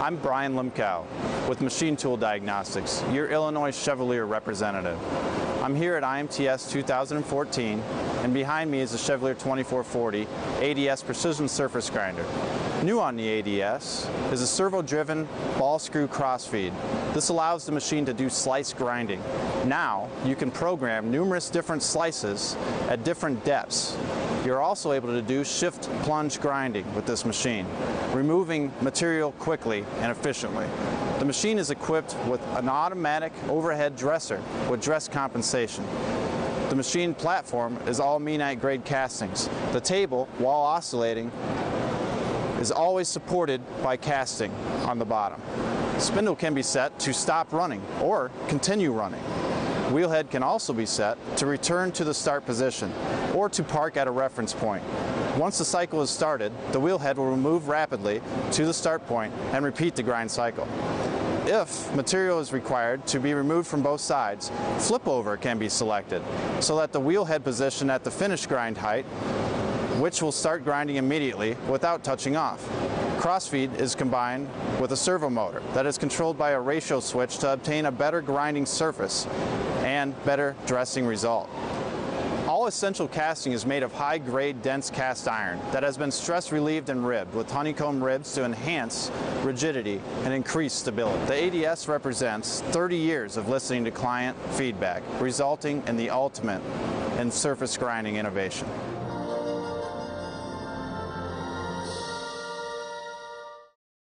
I'm Brian Limcow with Machine Tool Diagnostics, your Illinois Chevalier representative. I'm here at IMTS 2014 and behind me is the Chevalier 2440 ADS Precision Surface Grinder. New on the ADS is a servo-driven ball screw crossfeed. This allows the machine to do slice grinding. Now you can program numerous different slices at different depths. You're also able to do shift plunge grinding with this machine, removing material quickly and efficiently. The machine is equipped with an automatic overhead dresser with dress compensation. The machine platform is all Meehanite grade castings. The table, while oscillating, is always supported by casting on the bottom. Spindle can be set to stop running or continue running. Wheelhead can also be set to return to the start position or to park at a reference point. Once the cycle is started, the wheelhead will move rapidly to the start point and repeat the grind cycle. If material is required to be removed from both sides, flip over can be selected so that the wheelhead position at the finish grind height which will start grinding immediately without touching off. Crossfeed is combined with a servo motor that is controlled by a ratio switch to obtain a better grinding surface and better dressing result. All essential casting is made of high-grade dense cast iron that has been stress relieved and ribbed with honeycomb ribs to enhance rigidity and increase stability. The ADS represents 30 years of listening to client feedback, resulting in the ultimate in surface grinding innovation.